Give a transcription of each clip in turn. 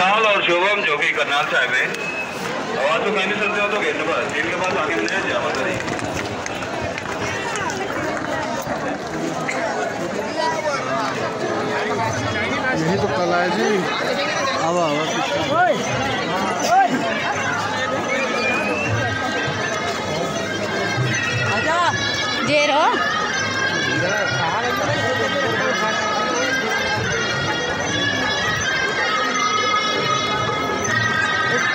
कुणाल और शुभम जो कि करनाल से आए हुए आवाज़ तो कहीं नहीं सुनते हो तो गेट पर इनके पास आगे मिले जावा करें यही तो कल है जी आवा आवा जेरो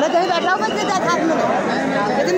मैं कहीं बैठा हूँ बस में लेकिन